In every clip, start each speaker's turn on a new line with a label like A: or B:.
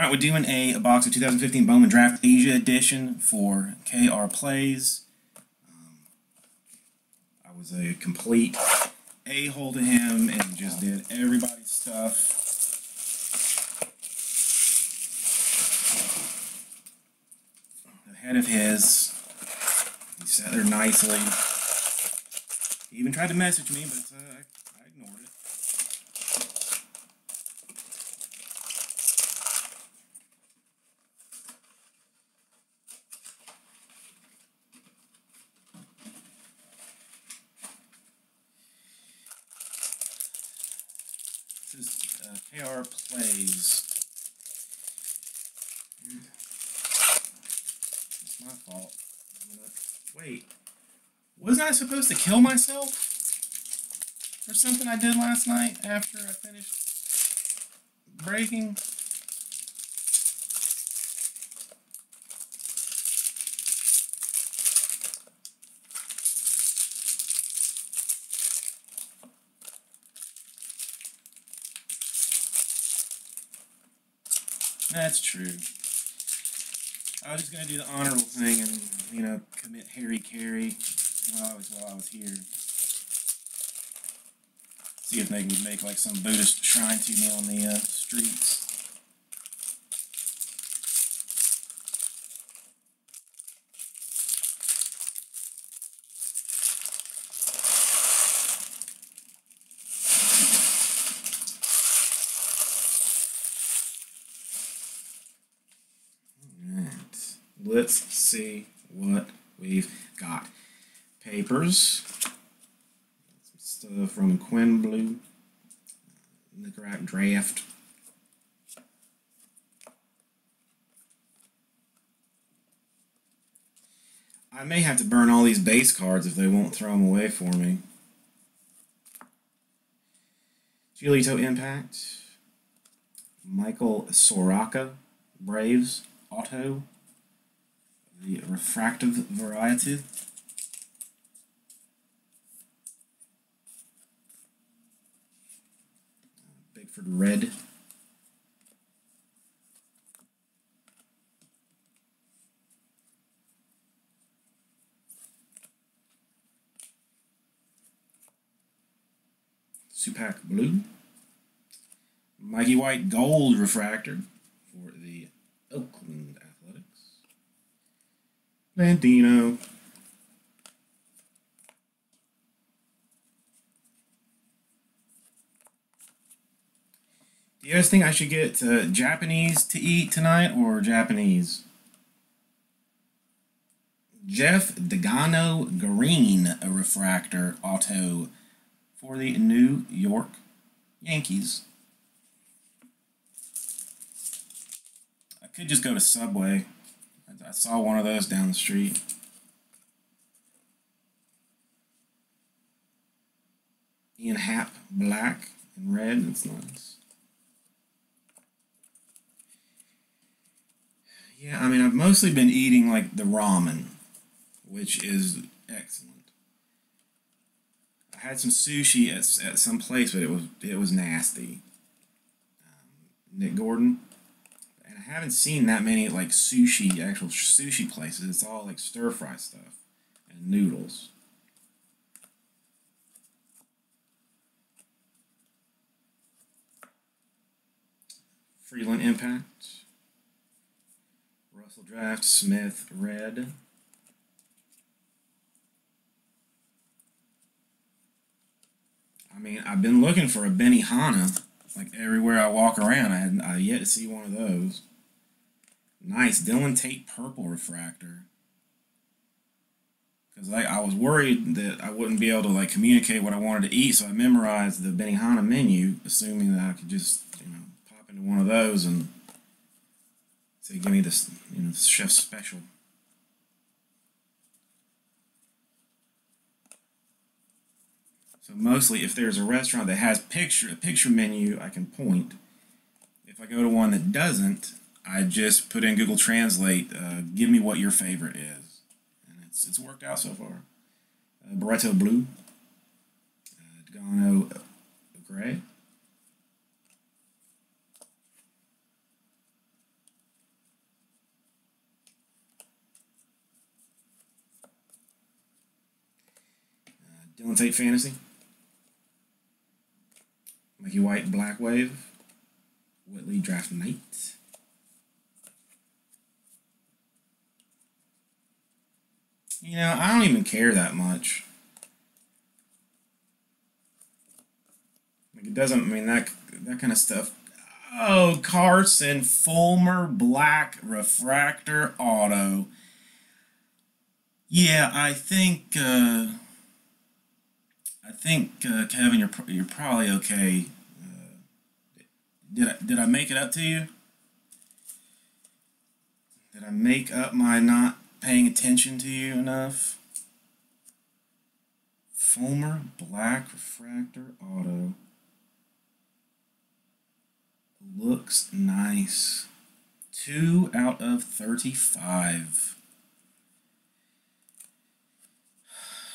A: All right, we're doing a, a box of 2015 Bowman Draft Asia Edition for KR Plays. Um, I was a complete a-hole to him and just did everybody's stuff. Ahead of his. He sat there nicely. He even tried to message me, but uh, I, I ignored it. This is uh, KR Plays. It's my fault. Wait, wasn't I supposed to kill myself for something I did last night after I finished breaking? That's true. I was just gonna do the honorable thing and you know commit hari-kari while I was while I was here. See if they can make like some Buddhist shrine to me on the uh, streets. Let's see what we've got. Papers, stuff from Quinn Blue, Nicaragua Draft. I may have to burn all these base cards if they won't throw them away for me. Giolito Impact, Michael Soroka, Braves, Auto, the refractive variety. Bickford Red. Supac Blue. Mikey White Gold Refractor for the Oakland. Landino. Do you guys think I should get uh, Japanese to eat tonight or Japanese? Jeff Degano Green, a refractor auto for the New York Yankees. I could just go to Subway. I- saw one of those down the street. Ian Happ, black and red. That's nice. Yeah, I mean, I've mostly been eating like the ramen, which is excellent. I had some sushi at, at some place, but it was it was nasty. Um, Nick Gordon, haven't seen that many like sushi actual sushi places. It's all like stir fry stuff and noodles. Freeland Impact. Russell Draft, Smith, Red. I mean, I've been looking for a Benihana, like everywhere I walk around. I had I yet to see one of those. Nice Dylan Tate purple refractor. Cause like I was worried that I wouldn't be able to like communicate what I wanted to eat, so I memorized the Benihana menu, assuming that I could just you know pop into one of those and say, "Give me this, you know, chef's special." So mostly, if there's a restaurant that has picture a picture menu, I can point. If I go to one that doesn't, I just put in Google Translate, uh, give me what your favorite is. And it's, it's worked out so far. Uh, Barreto Blue, uh, Degano Gray. Uh, Dylan Tate Fantasy. Mikey White Black Wave. Whitley Draft Knight. You know, I don't even care that much. Like it doesn't I mean that that kind of stuff. Oh, Carson Fulmer Black Refractor Auto. Yeah, I think uh, I think uh, Kevin, you're you're probably okay. Uh, did I did I make it up to you? Did I make up my not paying attention to you enough? Fulmer Black Refractor Auto looks nice. Two out of thirty-five.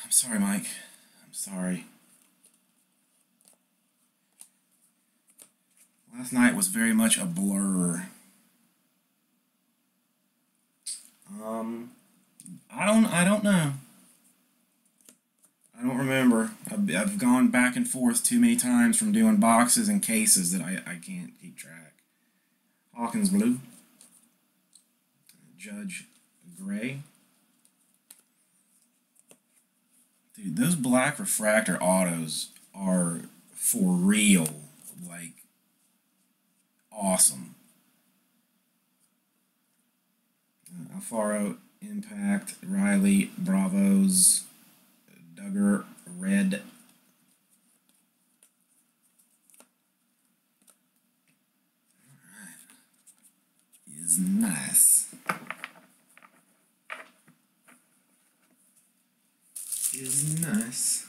A: I'm sorry, Mike. I'm sorry. Last night was very much a blur. Um, I don't. Know. I don't remember. I've, I've gone back and forth too many times from doing boxes and cases that I, I can't keep track. Hawkins Blue. Judge Gray. Dude, those black refractor autos are for real. Like, awesome. Uh, Alfaro, Impact, Riley, Bravos, Duggar, Red. Is nice. Is nice.